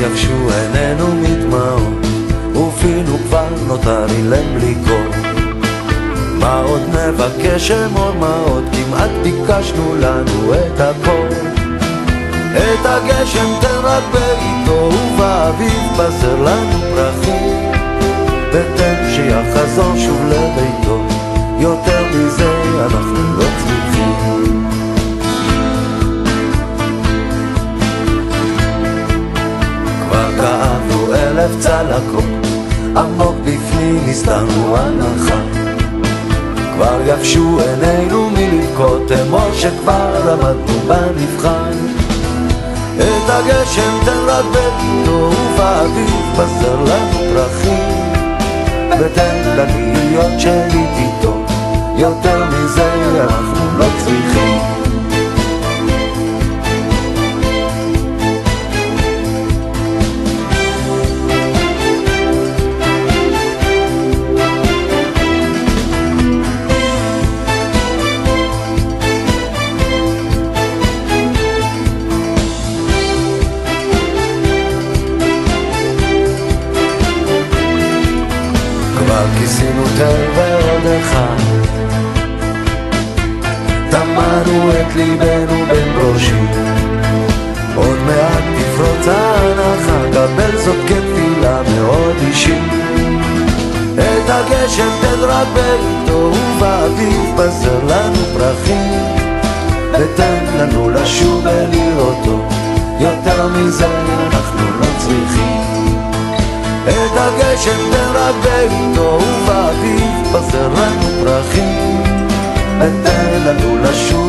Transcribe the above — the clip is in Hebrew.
יבשו עינינו מדמעות, ופינו כבר נותר אילם בלי קור. מה עוד נבקש אמור מה עוד, כמעט ביקשנו לנו את הכל. את הגשם תן רק בעיתו, ובאביב בזר לנו פרחים. ותן שיחזור שוב לביתו, יותר מזה אנחנו לא צריכים. צלקות, עמוק בפנים הסתרנו הנחה. כבר יבשו עינינו מלבכות, אמור שכבר למדנו במבחן. את הגשם תן רק בביתו, ובאביב בזר לנו פרחים. ותן לה להיות שליט איתו, יותר מזה אנחנו כיסינו תל ועוד אחד טמנו את ליבנו בין גרושים עוד מעט תפרוץ ההנחה, קבל זאת כתפילה מאוד אישית. את הגשם תן רק בעיתו ובאביב בזר לנו פרחים. ותן לנו לשוב ולראותו יותר מזה הגשם תן רק בעיתו ובאביב בזר לנו פרחים ותן לנו לשוב